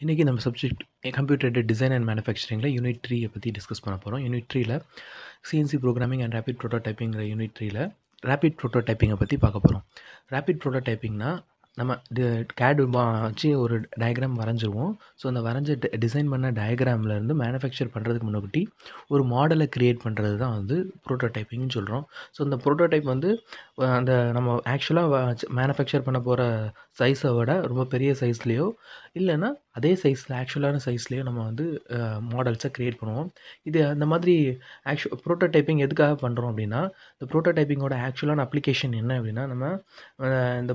இன்றைக்கி நம்ம subject computer aided design and மேனுஃபேக்சரிங்கில் unit த்ரீயை பற்றி டிஸ்கஸ் பண்ண போகிறோம் யூனிட் த்ரீயில் சிஎன்சி ப்ரோக்ராமிங் அண்ட் ரேபிட் ப்ரோட்டோடைப்பிங்கிற யூனிட் த்ரீயில் ரேபிட் ப்ரோட்டோடைப்பிங்கை பற்றி பார்க்க போகிறோம் ரேபிட் ப்ரோட்டோடைப்பிங்னா நம்ம கேடு வச்சு ஒரு டயக்ராம் வரைஞ்சிருவோம். ஸோ அந்த வரைஞ்ச டிசைன் பண்ண டயக்ராம்லேருந்து மேனுஃபேக்சர் பண்ணுறதுக்கு முன்னாடி ஒரு மாடலை க்ரியேட் பண்ணுறது தான் வந்து ப்ரோட்டோடைப்பிங்னு சொல்கிறோம் ஸோ இந்த ப்ரோட்டோடைப் வந்து அந்த நம்ம ஆக்சுவலாக மேனுஃபேக்சர் பண்ண போகிற சைஸை விட ரொம்ப பெரிய சைஸ்லேயோ இல்லைன்னா அதே சைஸில் ஆக்சுவலான சைஸ்லேயோ நம்ம வந்து மாடல்ஸை க்ரியேட் பண்ணுவோம். இது அந்த மாதிரி ஆக்சுவல் ப்ரோட்டோடைப்பிங் எதுக்காக பண்ணுறோம் அப்படின்னா இந்த ப்ரோட்டோடைப்பிங்கோட ஆக்சுவலான அப்ளிகேஷன் என்ன அப்படின்னா நம்ம இந்த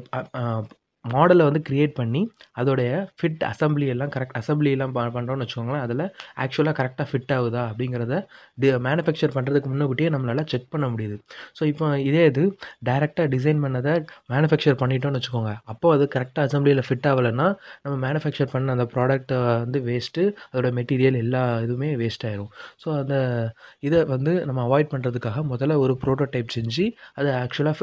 மாடலை வந்து க்ரியேட் பண்ணி அதோடைய ஃபிட் அசம்பிளி எல்லாம் கரெக்ட் அசம்பிளி எல்லாம் ப வச்சுக்கோங்களேன் அதில் ஆக்சுவலாக கரெக்டாக ஃபிட் ஆகுதா அப்படிங்கிறத டி மேனுஃபேக்சர் பண்ணுறதுக்கு முன்னக்கூட்டியே நம்மளால் செக் பண்ண முடியுது. ஸோ இப்போ இதே இது டைரெக்டாக டிசைன் பண்ணதை மேனுஃபேக்சர் பண்ணிட்டோம்னு வச்சுக்கோங்க. அப்போது அது கரெக்டாக அசம்பிளியில் ஃபிட் ஆகலைன்னா நம்ம மேனுஃபேக்சர் பண்ண அந்த ப்ராடக்ட்டை வந்து வேஸ்ட்டு அதோட மெட்டீரியல் எல்லா இதுவுமே வேஸ்ட் ஆயிரும். ஸோ அந்த இதை வந்து நம்ம அவாய்ட் பண்ணுறதுக்காக முதல்ல ஒரு ப்ரோட்டோடைப் செஞ்சு அதை ஆக்சுவலாக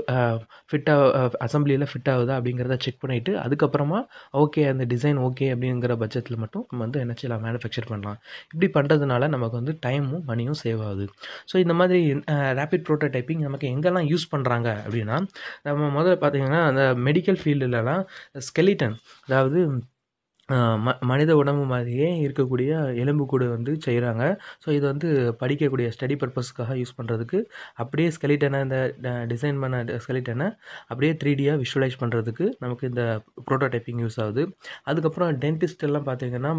ஃபிட்டாக அசம்பிளியில் ஃபிட் ஆகுதா அப்படிங்கிறத செக் பண்ணிவிட்டு அதுக்கப்புறமா ஓகே அந்த டிசைன் ஓகே அப்படிங்கிற பட்ஜெட்டில் மட்டும் நம்ம வந்து என்ன செய்யலாம் மேனுஃபேக்சர் பண்ணலாம். இப்படி பண்ணுறதுனால நமக்கு வந்து டைமும் மணியும் சேவ் ஆகுது. ஸோ இந்த மாதிரி ரேபிட் ப்ரோட்டோடைப்பிங் நமக்கு எங்கெல்லாம் யூஸ் பண்ணுறாங்க அப்படின்னா நம்ம முதல்ல பார்த்தீங்கன்னா அந்த மெடிக்கல் ஃபீல்டுலலாம் ஸ்கெலிட்டன் அதாவது ம மனித உடம்பு மாதிரியே இருக்கக்கூடிய எலும்புக்கூடு வந்து செய்கிறாங்க ஸோ இது வந்து படிக்கக்கூடிய ஸ்டடி பர்பஸ்க்காக யூஸ் பண்ணுறதுக்கு அப்படியே ஸ்கெலிட்டனை இந்த டிசைன் பண்ண ஸ்கெலிட்டனை அப்படியே த்ரீ டியாக விஷுவலைஸ் பண்ணுறதுக்கு நமக்கு இந்த ப்ரோட்டோடைப்பிங் யூஸ் ஆகுது. அதுக்கப்புறம் டென்டிஸ்ட் எல்லாம் பார்த்தீங்கன்னா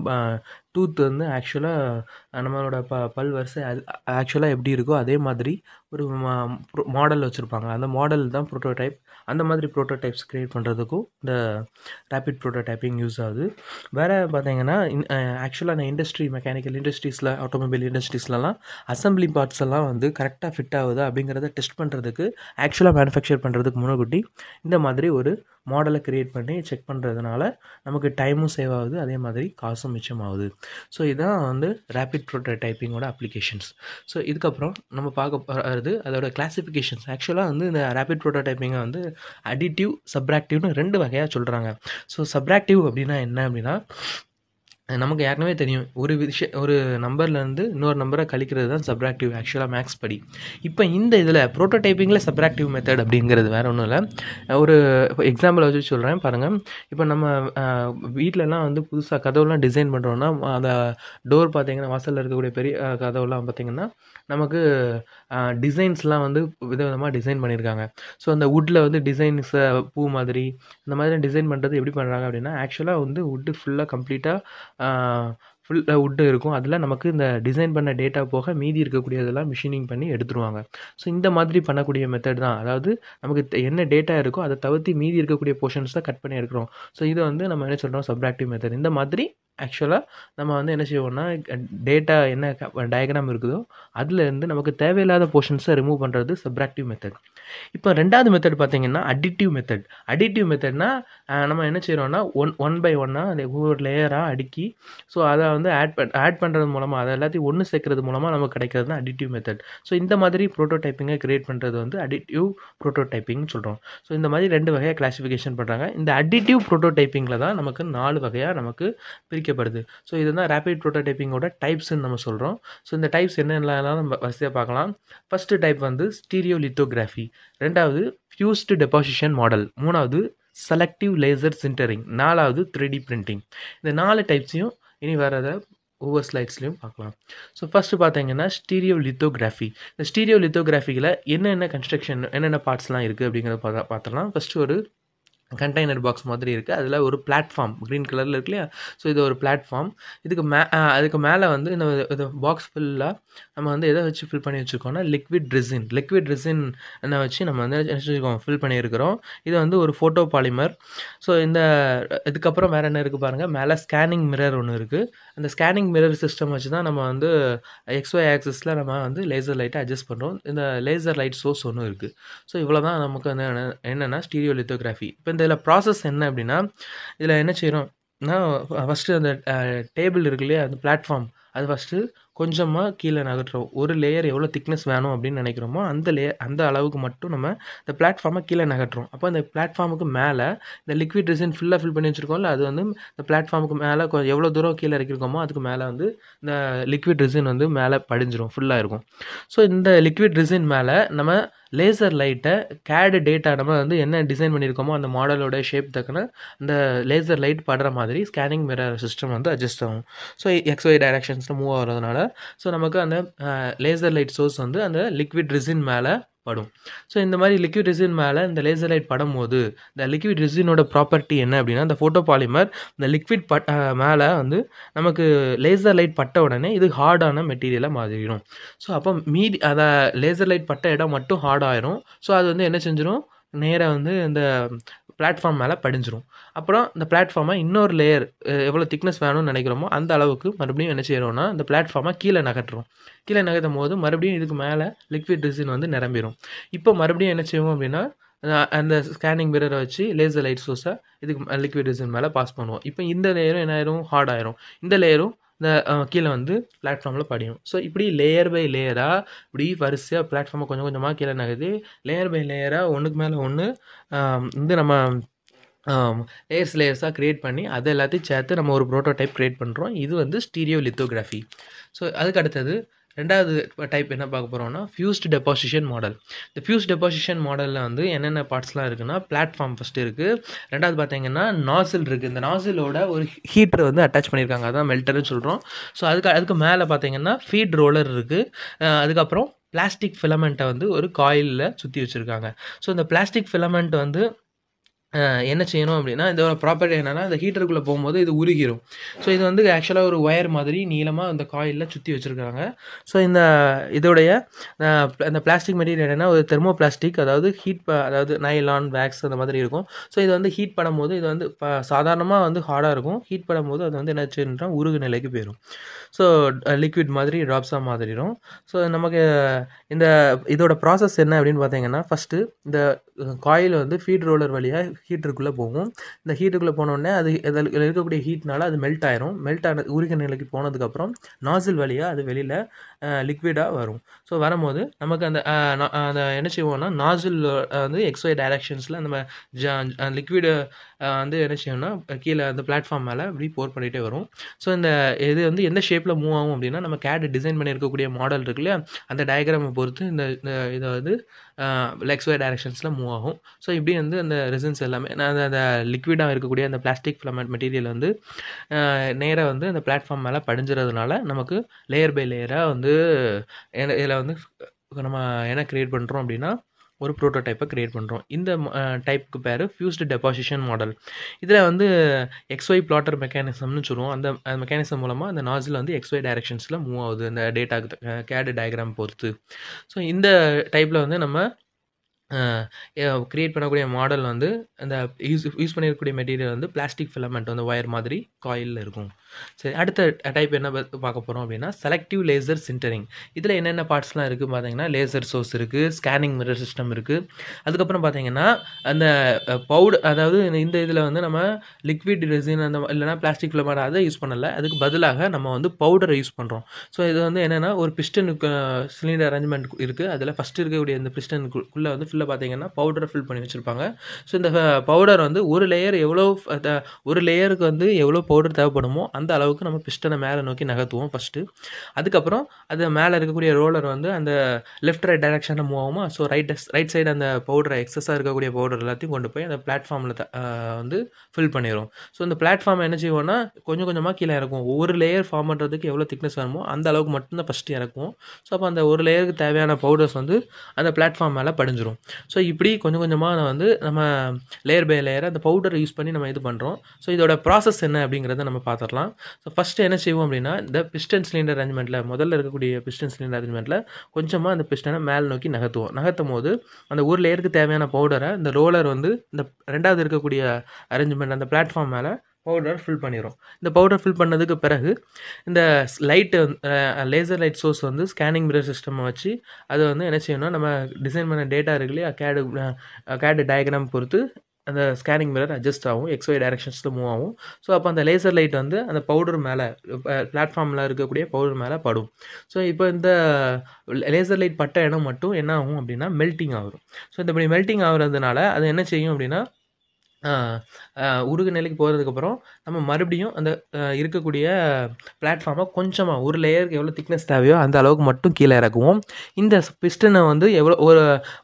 டூத் வந்து ஆக்சுவலாக நம்மளோட ப பல் வரிசை ஆக்சுவலாக எப்படி இருக்கோ அதே மாதிரி ஒரு மாடல் வச்சுருப்பாங்க. அந்த மாடல் தான் ப்ரோட்டோடைப் அந்த மாதிரி ப்ரோட்டோடைப்ஸ் க்ரியேட் பண்ணுறதுக்கும் இந்த ரேபிட் ப்ரோட்டோடைப்பிங் யூஸ் ஆகுது. வேறு பார்த்தீங்கன்னா ஆக்சுவலாக அந்த இண்டஸ்ட்ரி மெக்கானிக்கல் இண்டஸ்ட்ரீஸில் ஆட்டோமொபைல் இண்டஸ்ட்ரீஸ்லலாம் அசம்பிளி பார்ட்ஸ் எல்லாம் வந்து கரெக்டாக ஃபிட் ஆகுது அப்படிங்கிறத டெஸ்ட் பண்ணுறதுக்கு ஆக்சுவலாக மேனுஃபேக்சர் பண்ணுறதுக்கு முன்னாடி இந்த மாதிரி ஒரு மாடலை க்ரியேட் பண்ணி செக் பண்ணுறதுனால நமக்கு டைமும் சேவ் ஆகுது அதே மாதிரி காசும் மிச்சமாகுது ஸோ இதுதான் வந்து ரேபிட் ப்ரோட்டோடைப்பிங்கோட அப்ளிகேஷன்ஸ் ஸோ இதுக்கப்புறம் நம்ம பார்க்க போகிறது அதோட கிளாசிஃபிகேஷன்ஸ் ஆக்சுவலாக வந்து இந்த ரேபிட் ப்ரோட்டோடைப்பிங்கை வந்து அடிட்டிவ் சப்ராக்டிவ்னு ரெண்டு வகையாக சொல்கிறாங்க ஸோ சப்ராக்டிவ் அப்படின்னா என்ன அப்படின்னா நமக்கு ஏற்கனவே தெரியும். ஒரு விஷயம் ஒரு நம்பர்லேருந்து இன்னொரு நம்பரை கழிக்கிறது தான் சப்ராக்டிவ் ஆக்சுவலாக மேக்ஸ் படி. இப்போ இந்த இதில் ப்ரோட்டோடைப்பிங்கில் சப்ராக்டிவ் மெத்தட் அப்படிங்கிறது வேறு ஒன்றும் இல்லை. ஒரு எக்ஸாம்பிள் வச்சு சொல்கிறேன் பாருங்கள் இப்போ நம்ம வீட்டிலலாம் வந்து புதுசாக கதவுலாம் டிசைன் பண்ணுறோன்னா அந்த டோர் பார்த்திங்கன்னா வாசலில் இருக்கக்கூடிய பெரிய கதவுலாம் பார்த்திங்கன்னா நமக்கு டிசைன்ஸ்லாம் வந்து விதவிதமாக டிசைன் பண்ணியிருக்காங்க ஸோ அந்த வுட்டில் வந்து டிசைன்ஸை பூ மாதிரி இந்த மாதிரி டிசைன் பண்ணுறது எப்படி பண்ணுறாங்க அப்படின்னா ஆக்சுவலாக வந்து வுட்டு ஃபுல்லாக கம்ப்ளீட்டாக ஃபுல் வுட்டு இருக்கும். அதில் நமக்கு இந்த டிசைன் பண்ண டேட்டா போக மீதி இருக்கக்கூடியதெல்லாம் மிஷினிங் பண்ணி எடுத்துருவாங்க. ஸோ இந்த மாதிரி பண்ணக்கூடிய மெத்தட் தான். அதாவது நமக்கு என்ன டேட்டா இருக்கோ அதை தவிர்த்து மீதி இருக்கக்கூடிய போர்ஷன்ஸ் தான் கட் பண்ணி எடுக்கிறோம். ஸோ இது வந்து நம்ம என்ன சொல்கிறோம் சப்ராக்டிவ் மெத்தட் இந்த மாதிரி ஆக்சுவலாக நம்ம வந்து என்ன செய்வோம்னா டேட்டா என்ன டயக்ராம் இருக்குதோ அதுலேருந்து நமக்கு தேவையில்லாத போர்ஷன்ஸை ரிமூவ் பண்ணுறது சப்ராக்டிவ் மெத்தட் இப்போ ரெண்டாவது மெத்தட் பார்த்தீங்கன்னா அடிட்டிவ் மெத்தட் அடிட்டிவ் மெத்தட்னா நம்ம என்ன செய்கிறோம்னா ஒன் ஒன் பை ஒன்னாக ஒவ்வொரு லேயராக அடுக்கி ஸோ அதை வந்து ஆட் பண் ஆட் பண்ணுறது மூலமாக அதை எல்லாத்தையும் ஒன்று சேர்க்கறது மூலமாக நமக்கு கிடைக்கிறது தான் அடிட்டிவ் மெத்தட் ஸோ இந்த மாதிரி ப்ரோட்டோடைப்பிங்கை கிரியேட் பண்ணுறது வந்து அடிட்டிவ் ப்ரோட்டோடைப்பிங்னு சொல்கிறோம் ஸோ இந்த மாதிரி ரெண்டு வகையாக கிளாஸிஃபிகேஷன் பண்ணுறாங்க இந்த அடிட்டிவ் ப்ரோட்டோடைப்பிங்கில் தான் நமக்கு நாலு வகையாக நமக்கு பிரிக்கப்படுது ஸோ இதுதான் ரேபிட் ப்ரோட்டோடைப்பிங்கோட டைப்ஸ்ன்னு நம்ம சொல்கிறோம் ஸோ இந்த டைப்ஸ் என்னென்னலாம் நம்ம வசதியாக பார்க்கலாம். ஃபஸ்ட்டு டைப் வந்து ஸ்டீரியோ லித்தோகிராஃபி ரெண்டாவது ஃபியூஸ்டு டெபாசிஷன் மாடல் மூணாவது செலக்டிவ் லேசர் சின்டரிங் நாலாவது த்ரீ டி பிரிண்டிங் இந்த நாலு டைப்ஸையும் இனி வரதை ஒவ்வொரு ஸ்லைட்ஸ்லையும் பார்க்கலாம். ஸோ ஃபஸ்ட்டு பார்த்தீங்கன்னா ஸ்டீரியோ லித்தோகிராஃபி இந்த ஸ்டீரியோ லித்தோகிராஃபியில் என்னென்ன கன்ஸ்ட்ரக்ஷன் என்னென்ன பார்ட்ஸ்லாம் இருக்குது அப்படிங்கிறத பார்த்தா பார்த்துலாம் ஃபஸ்ட்டு ஒரு கண்டெய்னர் பாக்ஸ் மாதிரி இருக்குது அதில் ஒரு பிளாட்ஃபார்ம் க்ரீன் கலரில் இருக்கு இல்லையா? ஸோ இது ஒரு பிளாட்ஃபார்ம் இதுக்கு மே அதுக்கு மேலே வந்து இந்த இது பாக்ஸ் ஃபுல்லாக நம்ம வந்து எதை வச்சு ஃபில் பண்ணி வச்சுருக்கோம்னா லிக்விட் ரெசின் லிக்விட் ரெசின் என்ன வச்சு நம்ம வந்து வச்சுருக்கோம்? ஃபில் பண்ணியிருக்கிறோம். இது வந்து ஒரு ஃபோட்டோ பாலிமர் ஸோ இந்த இதுக்கப்புறம் வேறு என்ன இருக்குது பாருங்கள் மேலே ஸ்கேனிங் மிரர் ஒன்று இருக்குது அந்த ஸ்கேனிங் மிரர் சிஸ்டம் வச்சு தான் நம்ம வந்து எக்ஸ்ஒய் ஆக்சஸில் நம்ம வந்து லேசர் லைட்டை அட்ஜஸ்ட் பண்ணுறோம் இந்த லேசர் லைட் சோர்ஸ் ஒன்றும் இருக்குது ஸோ இவ்வளோ தான் நமக்கு வந்து என்னென்னா ஸ்டீரியோ லித்தோகிராஃபி இப்போ இந்த இதில் ப்ராசஸ் என்ன அப்படின்னா இதில் என்ன செய்கிறோம்னா ஃபஸ்ட்டு அந்த டேபிள் இருக்கு இல்லையா? அந்த பிளாட்ஃபார்ம் அது ஃபஸ்ட்டு கொஞ்சமாக கீழே நகட்டுறோம் ஒரு லேயர் எவ்வளோ திக்னஸ் வேணும் அப்படின்னு நினைக்கிறோமோ அந்த லேயர் அந்த அளவுக்கு மட்டும் நம்ம இந்த பிளாட்ஃபார்மை கீழே நகட்டுறோம் அப்போ அந்த பிளாட்ஃபார்முக்கு மேலே இந்த லிக்விட் ரெசின் ஃபுல்லாக ஃபில் பண்ணி வச்சுருக்கோம்ல அது வந்து இந்த பிளாட்ஃபார்முக்கு மேலே கொஞ்சம் எவ்வளோ தூரம் கீழே இறக்கிருக்கோமோ அதுக்கு மேலே வந்து இந்த லிக்விட் ரெசின் வந்து மேலே படிஞ்சிரும் ஃபுல்லாக இருக்கும். ஸோ இந்த லிக்விட் ரெசின் மேலே நம்ம லேசர் லைட்டை கேடு டேட்டா நம்ம வந்து என்ன டிசைன் பண்ணியிருக்கோமோ அந்த மாடலோட ஷேப் தக்கன அந்த லேசர் லைட் படுற மாதிரி ஸ்கேனிங் மிரர் சிஸ்டம் வந்து அட்ஜஸ்ட் ஆகும். ஸோ எக்ஸ்ஒய் டைரக்ஷன்ஸில் மூவ் ஆகிறதுனால ஸோ நமக்கு அந்த லேசர் லைட் சோர்ஸ் வந்து அந்த லிக்விட் ரிசின் மேலே படும். ஸோ இந்த மாதிரி லிக்விட் ரெசின் மேலே இந்த லேசர் லைட் படும்போது இந்த லிக்விட் ரெசினோட ப்ராப்பர்ட்டி என்ன அப்படின்னா இந்த ஃபோட்டோ பாலிமர் இந்த லிக்விட் பட் மேலே வந்து நமக்கு லேசர் லைட் பட்ட உடனே இது ஹார்டான மெட்டீரியலாக மாறிடும். ஸோ அப்போ மீதி அதை லேசர் லைட் பட்ட இடம் மட்டும் ஹார்ட் ஆயிரும். ஸோ அது வந்து என்ன செஞ்சிடும் நேராக வந்து இந்த பிளாட்ஃபார்ம் மேலே படிஞ்சிரும். அப்புறம் இந்த பிளாட்ஃபார்மை இன்னொரு லேயர் எவ்வளோ திக்னஸ் வேணும்னு நினைக்கிறோமோ அந்த அளவுக்கு மறுபடியும் என்ன செய்கிறோம்னா இந்த பிளாட்ஃபார்மை கீழே நகட்டுறோம் கீழே நகர்த்தும் போது மறுபடியும் இதுக்கு மேலே லிக்விட் ரிசின் வந்து நிரம்பிடும் இப்போ மறுபடியும் என்ன செய்வோம் அப்படின்னா அந்த ஸ்கேனிங் மிரரை வச்சு லேசர் லைட் சோர்ஸை இதுக்கு லிக்விட் ரிசின் மேலே பாஸ் பண்ணுவோம். இப்போ இந்த லேயரும் என்ன ஆயிரும்? ஹார்ட் ஆயிரும். இந்த லேயரும் இந்த கீழே வந்து பிளாட்ஃபார்மில் படியும். ஸோ இப்படி லேயர் பை லேயராக இப்படி வரிசையாக பிளாட்ஃபார்மை கொஞ்சம் கொஞ்சமாக கீழே நகுது லேயர் பை லேயராக ஒன்றுக்கு மேலே ஒன்று வந்து நம்ம லேயர்ஸ் லேயர்ஸாக க்ரியேட் பண்ணி அதை எல்லாத்தையும் சேர்த்து நம்ம ஒரு ப்ரோட்டோடைப் க்ரியேட் பண்ணுறோம் இது வந்து ஸ்டீரியோ லித்தோகிராஃபி ஸோ அதுக்கு அடுத்தது ரெண்டாவது டைப் என்ன பார்க்க போகிறோம்னா ஃபியூஸ்ட் டெபாசிஷன் மாடல் இந்த ஃபியூஸ் டெபாசிஷன் மாடலில் வந்து என்னென்ன பார்ட்ஸ்லாம் இருக்குன்னா பிளாட்ஃபார்ம் ஃபஸ்ட்டு இருக்குது ரெண்டாவது பார்த்தீங்கன்னா நாசில் இருக்குது இந்த நாசிலோட ஒரு ஹீட்டர் வந்து அட்டாச் பண்ணியிருக்காங்க. அதான் மெல்டர்னு சொல்கிறோம் ஸோ அதுக்கு அதுக்கு மேலே பார்த்தீங்கன்னா ஃபீட் ரோலர் இருக்குது அதுக்கப்புறம் பிளாஸ்டிக் ஃபிலமெண்ட்டை வந்து ஒரு காயிலில் சுற்றி வச்சுருக்காங்க. ஸோ இந்த பிளாஸ்டிக் ஃபிலமெண்ட் வந்து என்ன செய்யணும் அப்படின்னா இதோட ப்ராப்பர்ட்டி என்னென்னா இந்த ஹீட்டருக்குள்ளே போகும்போது இது உருகிரும். ஸோ இது வந்து ஆக்சுவலாக ஒரு ஒயர் மாதிரி நீளமாக அந்த காயிலில் சுற்றி வச்சுருக்காங்க. ஸோ இந்த இதோடைய இந்த பிளாஸ்டிக் மெட்டீரியல் என்னென்னா ஒரு தெர்மோ பிளாஸ்டிக் அதாவது ஹீட் அதாவது நைலான் வேக்ஸ் அந்த மாதிரி இருக்கும். ஸோ இது வந்து ஹீட் பண்ணும்போது இது வந்து சாதாரணமாக வந்து ஹார்டாக இருக்கும். ஹீட் பண்ணும்போது அது வந்து என்னாச்சுன்னா உருகு நிலைக்கு போயிடும் ஸோ லிக்விட் மாதிரி ட்ராப்ஸாக மாதிரிடும் ஸோ நமக்கு இந்த இதோட ப்ராசஸ் என்ன அப்படின்னு பார்த்தீங்கன்னா ஃபஸ்ட்டு இந்த காயில் வந்து ஃபீட் ரோலர் வழியாக ஹீட்டருக்குள்ளே போகும். இந்த ஹீட்டருக்குள்ளே போனோடனே அது இதில் இருக்கக்கூடிய ஹீட்னால அது மெல்ட் ஆயிரும். மெல்ட் ஆன உருக நிலைக்கு போனதுக்கப்புறம் நாசில் வழியாக அது வெளியில் லிக்விடாக வரும். ஸோ வரும்போது நமக்கு அந்த அந்த என்ன செய்வோம்னா நாசில் வந்து எக்ஸ்ஒய் டைரக்ஷன்ஸில் நம்ம லிக்விடு வந்து என்ன செய்யணும்னா கீழே அந்த பிளாட்ஃபார்ம் மேலே இப்படி போர் பண்ணிகிட்டே வரும். ஸோ இந்த இது வந்து எந்த ஷேப்பில் மூவ் ஆகும் அப்படின்னா நம்ம கேட் டிசைன் பண்ணியிருக்கக்கூடிய மாடல் இருக்கு இல்லையா? அந்த டயக்ராமை பொறுத்து இந்த இதை வந்து எக்ஸ்ஒய் டைரக்ஷன்ஸில் மூவ் ஆகும். ஸோ இப்படி வந்து அந்த ரிசன்ஸ் எல்லாமே நான் அந்த லிக்விடாக இருக்கக்கூடிய அந்த பிளாஸ்டிக் ஃபிலமெண்ட் மெட்டீரியல் வந்து நேராக வந்து அந்த பிளாட்ஃபார்ம் மேலே படிஞ்சிறதுனால நமக்கு லேயர் பை லேயராக வந்து இதில் வந்து நம்ம என்ன க்ரியேட் பண்ணுறோம் அப்படின்னா ஒரு ப்ரோட்டோடைப்பை க்ரியேட் பண்ணுறோம் இந்த டைப்புக்கு பேர் ஃபியூஸ்டு டெபாசிஷன் மாடல் இதில் வந்து எக்ஸ்ஒய் பிளாட்டர் மெக்கானிசம்னு சொல்லுவோம். அந்த மெக்கானிசம் மூலமாக அந்த நாசில் வந்து எக்ஸ்ஒய் டைரக்ஷன்ஸில் மூவ் ஆகுது. அந்த டேட்டாக்கு கேடு டயக்ராம் பொறுத்து. ஸோ இந்த டைப்பில் வந்து நம்ம க்ரியேட் பண்ணக்கூடிய மாடல் வந்து அந்த யூஸ் யூஸ் பண்ணியிருக்கக்கூடிய மெட்டீரியல் வந்து பிளாஸ்டிக் ஃபிலமெண்ட் வந்து ஒயர் மாதிரி காயிலில் இருக்கும். சரி அடுத்த டைப் என்ன பார்க்க போகிறோம் அப்படின்னா செலக்டிவ் லேசர் சின்டரிங் இதில் என்னென்ன பார்ட்ஸ்லாம் இருக்குது பார்த்தீங்கன்னா லேசர் சோர்ஸ் இருக்குது ஸ்கேனிங் மிரர் சிஸ்டம் இருக்குது அதுக்கப்புறம் பார்த்தீங்கன்னா அந்த பவுடர் அதாவது இந்த இதில் வந்து நம்ம லிக்விட் ரெசின் அந்த இல்லைனா பிளாஸ்டிக் ஃபிலமெண்ட் அதை யூஸ் பண்ணலை. அதுக்கு பதிலாக நம்ம வந்து பவுடரை யூஸ் பண்ணுறோம் ஸோ இது வந்து என்னென்னா ஒரு பிஸ்டனுக்கு சிலிண்டர் அரேஞ்ச்மெண்ட் இருக்குது அதில் ஃபஸ்ட்டு இருக்கக்கூடிய இந்த பிஸ்டனுக்குள்ளே வந்து ஃபில்ல பார்த்தீங்கன்னா பவுடரை ஃபில் பண்ணி வச்சுருப்பாங்க. ஸோ இந்த பவுடர் வந்து ஒரு லேயர் எவ்வளோ ஒரு லேயருக்கு வந்து எவ்வளோ பவுடர் தேவைப்படுமோ அந்த அளவுக்கு நம்ம பிஸ்டனை மேலே நோக்கி நகர்த்துவோம் ஃபஸ்ட்டு அதுக்கப்புறம் அது மேலே இருக்கக்கூடிய ரோலர் வந்து அந்த லெஃப்ட் ரைட் டைரக்ஷனில் மூவ் ஆகுமா? ஸோ ரைட் ரைட் சைடு அந்த பவுடரை எக்ஸஸாக இருக்கக்கூடிய பவுடர் எல்லாத்தையும் கொண்டு போய் அந்த பிளாட்ஃபார்மில் வந்து ஃபில் பண்ணிடும் ஸோ இந்த பிளாட்ஃபார்ம் என்ன செய்வோம்னா கொஞ்சம் கொஞ்சமாக கீழே இறக்கும் ஒவ்வொரு லேயர் ஃபார்ம் பண்ணுறதுக்கு எவ்வளோ திக்னஸ் வேணுமோ அந்த அளவுக்கு மட்டும்தான் ஃபஸ்ட்டு இறக்கும் ஸோ அப்போ அந்த ஒரு லேயருக்கு தேவையான பவுடர்ஸ் வந்து அந்த பிளாட்ஃபார்ம் மேலே படிஞ்சிடும் ஸோ இப்படி கொஞ்சம் கொஞ்சமாக வந்து நம்ம லேயர் பை லேயர் அந்த பவுடரை யூஸ் பண்ணி நம்ம இது பண்ணுறோம் ஸோ இதோட ப்ராசஸ் என்ன அப்படிங்கிறத நம்ம பார்த்துடலாம் ஸோ ஃபஸ்ட்டு என்ன செய்வோம் அப்படின்னா இந்த பிஸ்டன் சிலிண்டர் அரேஞ்ச்மெண்ட்டில் முதல்ல இருக்கக்கூடிய பிஸ்டன் சிலிண்டர் அரேஞ்ச்மெண்ட்டில் கொஞ்சமாக அந்த பிஸ்டனை மேல் நோக்கி நகர்த்துவோம். நகர்த்தும் போது அந்த ஒரு லேயருக்கு தேவையான பவுடரை இந்த ரோலர் வந்து இந்த ரெண்டாவது இருக்கக்கூடிய அரேஞ்ச்மெண்ட் அந்த பிளாட்ஃபார்ம் மேலே பவுடர் ஃபில் பண்ணிடும் இந்த பவுடர் ஃபில் பண்ணதுக்கு பிறகு இந்த லைட்டு லேசர் லைட் சோர்ஸ் வந்து ஸ்கேனிங் மிரர் சிஸ்டம் வச்சு அதை வந்து என்ன செய்யணும்னா நம்ம டிசைன் பண்ண டேட்டா இருக்கு இல்லையா கேடு கேடு டயக்ராம் பொறுத்து அந்த ஸ்கேனிங் மிரர் அட்ஜஸ்ட் ஆகும் எக்ஸ்ஒய் டைரக்ஷன்ஸில் மூவ் ஆகும். ஸோ அப்போ அந்த லேசர் லைட் வந்து அந்த பவுடர் மேலே பிளாட்ஃபார்மில் இருக்கக்கூடிய பவுடர் மேலே படும். ஸோ இப்போ இந்த லேசர் லைட் பட்ட இடம் மட்டும் என்ன ஆகும் அப்படின்னா மெல்ட்டிங் ஆகும் ஸோ இந்த இப்படி மெல்ட்டிங் ஆகுறதுனால அது என்ன செய்யும் அப்படின்னா உருகு நிலைக்கு போகிறதுக்கப்புறம் நம்ம மறுபடியும் அந்த இருக்கக்கூடிய பிளாட்ஃபார்மை கொஞ்சமாக ஒரு லேயருக்கு எவ்வளோ திக்னஸ் தேவையோ அந்த அளவுக்கு மட்டும் கீழே இறக்குவோம். இந்த பிஸ்டனை வந்து எவ்வளோ ஒரு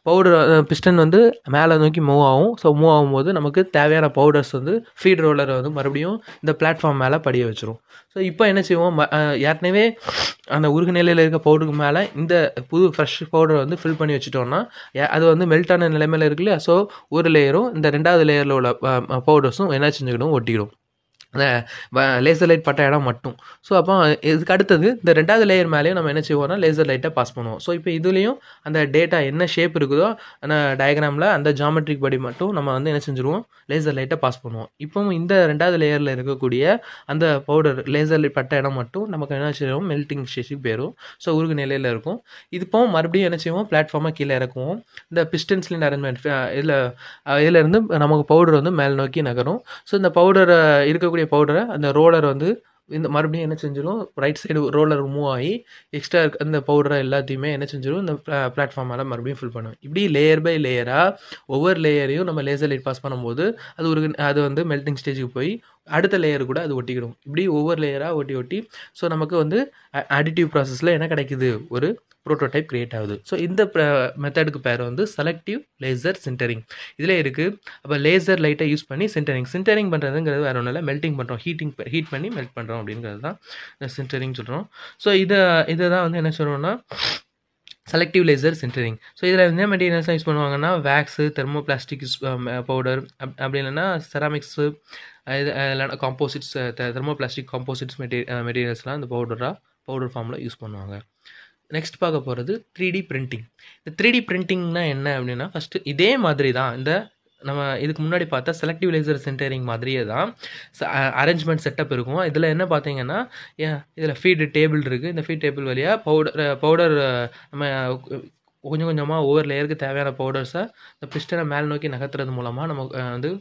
பவுடர் பிஸ்டன் வந்து மேலே நோக்கி மூவ் ஆகும். ஸோ மூவ் ஆகும்போது நமக்கு தேவையான பவுடர்ஸ் வந்து ஃபீட் ரோலரை வந்து மறுபடியும் இந்த பிளாட்ஃபார்ம் மேலே படிய வச்சிரும். ஸோ இப்போ என்ன செய்வோம்? ஏற்கனவே அந்த உருகு நிலையில் இருக்க பவுடருக்கு மேலே இந்த புது ஃப்ரெஷ் பவுடரை வந்து ஃபில் பண்ணி வச்சுட்டோம்னா அது வந்து மெல்ட்டான நிலைமையில் இருக்குல்ல? ஸோ ஒரு லேயரும் இந்த ரெண்டாவது லேயரில் உள்ள பவுடர்ஸும் என்ன செஞ்சுக்கிடும் ஒட்டிக்கிடும் லேசர் லைட் பட்ட இடம் மட்டும். ஸோ அப்போ இதுக்கு அடுத்தது இந்த ரெண்டாவது லேயர் மேலேயும் நம்ம என்ன செய்வோம்னா லேசர் லைட்டை பாஸ் பண்ணுவோம். ஸோ இப்போ இதுலேயும் அந்த டேட்டா என்ன ஷேப் இருக்குதோ அந்த டயக்ராமில் அந்த ஜாமெட்ரிக் படி மட்டும் நம்ம வந்து என்ன செஞ்சுருவோம் லேசர் லைட்டை பாஸ் பண்ணுவோம். இப்போவும் இந்த ரெண்டாவது லேயரில் இருக்கக்கூடிய அந்த பவுடர் லேசர் லைட் பட்ட இடம் மட்டும் நமக்கு என்ன செய்வோம் மெல்ட்டிங் ஸ்டேஜுக்கு போயிடும் ஸோ உருகு நிலையில் இருக்கும். இது இப்போ மறுபடியும் என்ன செய்வோம் பிளாட்ஃபார்மாக கீழே இறக்குவோம். இந்த பிஸ்டன்ஸ்லின் அரேஞ்ச்மெண்ட் இதில் இதிலேருந்து நமக்கு பவுடர் வந்து மேல் நோக்கி நகரும். ஸோ இந்த பவுடர் இருக்கக்கூடிய பவுடரை அந்த ரோலர் வந்து இந்த மறுபடியும் என்ன செஞ்சிடும் ரைட் சைடு ரோலர் மூவ் ஆகி எக்ஸ்ட்ரா அந்த பவுடரை எல்லாத்தையுமே என்ன செஞ்சிடும் இந்த பிளாட்ஃபார்ம் மேலே மறுபடியும் ஃபில் பண்ணுவோம் இப்படி லேயர் பை லேயராக ஒவ்வொரு லேயரையும் நம்ம லேசர் லைட் பாஸ் பண்ணும்போது அது ஒரு அது வந்து மெல்டிங் ஸ்டேஜுக்கு போய் அடுத்த லேயர் கூட அது ஒட்டிக்கிடும். இப்படி ஒவ்வொரு லேயராக ஒட்டி ஒட்டி ஸோ நமக்கு வந்து அடிட்டிவ் ப்ராசஸில் என்ன கிடைக்குது? ஒரு ப்ரோட்டோடைப் க்ரியேட் ஆகுது. ஸோ இந்த மெத்தடுக்கு பேர் வந்து செலக்டிவ் லேசர் சின்டரிங் இதில் இருக்குது அப்போ லேசர் லைட்டை யூஸ் பண்ணி சின்டரிங் சின்டரிங் பண்ணுறதுங்கிறது வேறு ஒன்றும் இல்லை மெல்ட்டிங் பண்ணுறோம் ஹீட்டிங் ஹீட் பண்ணி மெல்ட் பண்ணுறோம் அப்படிங்கிறது தான் சின்டரிங் சொல்கிறோம் ஸோ இதை இதை தான் வந்து என்ன சொல்லணும்னா செலக்டிவ் லேசர் சென்டரிங் ஸோ இதில் என்ன மெட்டீரியல்ஸ்லாம் யூஸ் பண்ணுவாங்கன்னா வேக்ஸு தெர்மோ பிளாஸ்டிக் பவுடர் அப்படி இல்லைன்னா செராமிக்ஸு இது இல்லைனா காம்போசிட்ஸ் தெர்மோ பிளாஸ்டிக் காம்போசிட்ஸ் மெட்டீ மெட்டீரியல்ஸ்லாம் இந்த பவுடராக பவுடர் ஃபார்மில் யூஸ் பண்ணுவாங்க. நெக்ஸ்ட் பார்க்க போகிறது த்ரீ டி பிரிண்டிங் இந்த த்ரீ டி பிரிண்டிங்னா என்ன அப்படின்னா ஃபஸ்ட்டு இதே மாதிரி தான் இந்த நம்ம இதுக்கு முன்னாடி பார்த்தா செலக்டிவ் லேசர் சென்டரிங் மாதிரியே தான் அரேஞ்ச்மெண்ட் செட்டப் இருக்கும். இதில் என்ன பார்த்தீங்கன்னா இதில் ஃபீடு டேபிள் இருக்குது இந்த ஃபீட் டேபிள் வழியாக பவுடர் பவுடர் நம்ம கொஞ்சம் கொஞ்சமாக ஒவ்வொரு லேயருக்கு தேவையான பவுடர்ஸை இந்த பிஸ்டனை மேல் நோக்கி நகர்த்துறது மூலமாக நம்ம வந்து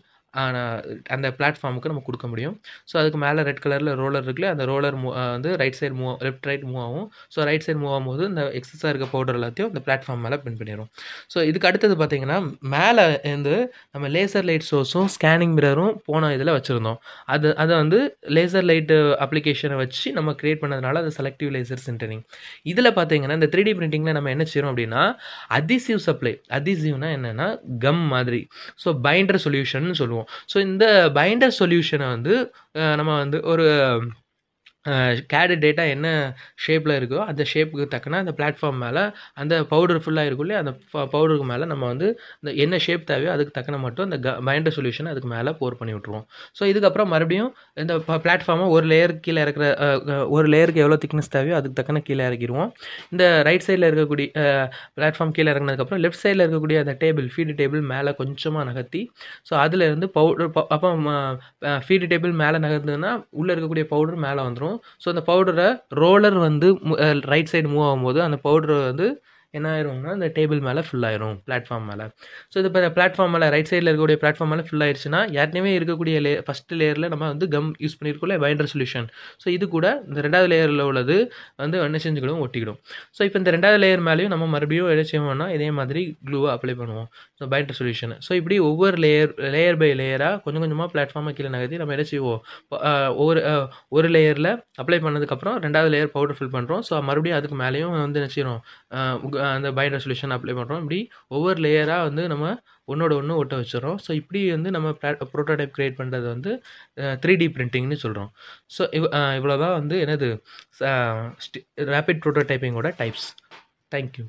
அந்த பிளாட்ஃபார்முக்கு நம்ம கொடுக்க முடியும். ஸோ அதுக்கு மேலே ரெட் கலரில் ரோலர் இருக்குல்ல அந்த ரோலர் மூ வந்து right side move left right move ஆகும். ஸோ ரைட் சைடு மூவ் ஆகும்போது இந்த எக்ஸஸாக இருக்க பவுடர் எல்லாத்தையும் இந்த பிளாட்ஃபார்ம் மேலே பின் பண்ணிடும் ஸோ இதுக்கு அடுத்தது பார்த்தீங்கன்னா மேலே இருந்து நம்ம லேசர் லைட் சோர்ஸும் ஸ்கேனிங் மிரரும் போன இதில் வச்சுருந்தோம். அது அதை வந்து லேசர் லைட்டு அப்ளிகேஷனை வச்சு நம்ம க்ரியேட் பண்ணதுனால அது செலக்டிவ் லேசர் சென்டரிங் இதில் பார்த்தீங்கன்னா இந்த த்ரீ டி பிரிண்டிங்கில் நம்ம என்ன செய்கிறோம் அப்படின்னா அதிசிவ் சப்ளை அதிசிவ்னா என்னென்னா கம் மாதிரி. ஸோ பைண்டர் சொல்யூஷன் சொல்லுவோம். ஸோ இந்த பைண்டர் சொல்யூஷனை வந்து நம்ம வந்து ஒரு கேடு டேட்டா என்ன ஷேப்பில் இருக்கோ அந்த ஷேப்புக்கு தக்கன அந்த பிளாட்ஃபார்ம் மேலே அந்த பவுடர் ஃபுல்லாக இருக்கும் இல்லையா அந்த பவுடருக்கு மேலே நம்ம வந்து இந்த என்ன ஷேப் தேவையோ அதுக்கு தக்கன மட்டும் அந்த க பைண்டர் சொல்யூஷனை அதுக்கு மேலே போர் பண்ணி விட்ருவோம் ஸோ இதுக்கப்புறம் மறுபடியும் இந்த பிளாட்ஃபார்மை ஒரு லேயர் கீழே இருக்கிற ஒரு லேயருக்கு எவ்வளோ திக்னஸ் தேவையோ அதுக்கு தக்கன கீழே இறக்கிடுவோம். இந்த ரைட் சைடில் இருக்கக்கூடிய பிளாட்ஃபார்ம் கீழே இறங்கினதுக்கப்புறம் லெஃப்ட் சைடில் இருக்கக்கூடிய அந்த டேபிள் ஃபீடு டேபிள் மேலே கொஞ்சமாக நகர்த்தி ஸோ அதில் இருந்து பவுடர் அப்போ ஃபீடு டேபிள் மேலே நகர்ந்ததுன்னா உள்ளே இருக்கக்கூடிய பவுடர் மேலே வந்துடும் ஸோ அந்த பவுடரை ரோலர் வந்து ரைட் சைடு மூவ் ஆகும்போது அந்த பவுடர் வந்து என்ன ஆயிரும்னா இந்த டேபிள் மேலே ஃபில் ஆயிரும் பிளாட்ஃபார்ம் மேலே. ஸோ இது இப்போ பிளாட்ஃபார்ம் மேலே ரைட் சைடில் இருக்கக்கூடிய பிளாட்ஃபார்ம் மேலே ஃபில் ஆயிடுச்சுன்னா ஏற்கனவே இருக்கக்கூடிய லே ஃபஸ்ட் லேயரில் நம்ம வந்து கம் யூஸ் பண்ணியிருக்கோம்ல பைண்டர் சொல்யூஷன் ஸோ இது கூட இந்த ரெண்டாவது லேயரில் உள்ளது வந்து என்ன செஞ்சுக்கிடும்? ஒட்டிக்கிடும். ஸோ இப்போ இந்த ரெண்டாவது லேயர் மேலேயும் நம்ம மறுபடியும் என்ன செய்வோம்னா இதே மாதிரி க்ளூவை அப்ளை பண்ணுவோம். ஸோ பைண்டர் சொல்யூஷன் ஸோ இப்படி ஒவ்வொரு லேயர் லேயர் பை லேயராக கொஞ்சம் கொஞ்சமாக பிளாட்ஃபார்மை கீழே நகர்த்தி நம்ம என்ன செய்வோம்? ஒவ்வொரு ஒரு லேயரில் அப்ளை பண்ணதுக்கப்புறம் ரெண்டாவது லேயர் பவுடர் ஃபில் பண்ணுறோம் ஸோ மறுபடியும் அதுக்கு மேலேயும் வந்து என்ன செய்கிறோம் அந்த பை ரெசல்யூஷன் அப்ளை பண்ணுறோம் இப்படி ஒவ்வொரு லேயராக வந்து நம்ம ஒன்றோட ஒன்று ஒட்ட வச்சிடறோம். ஸோ இப்படி வந்து நம்ம ப்ரோட்டோடைப் க்ரியேட் பண்ணுறது வந்து த்ரீ டி பிரிண்டிங்னு சொல்கிறோம் ஸோ இவ் இவ்வளோ தான் வந்து என்னது ரேபிட் ப்ரோட்டோடைப்பிங்கோட டைப்ஸ் தேங்க்யூ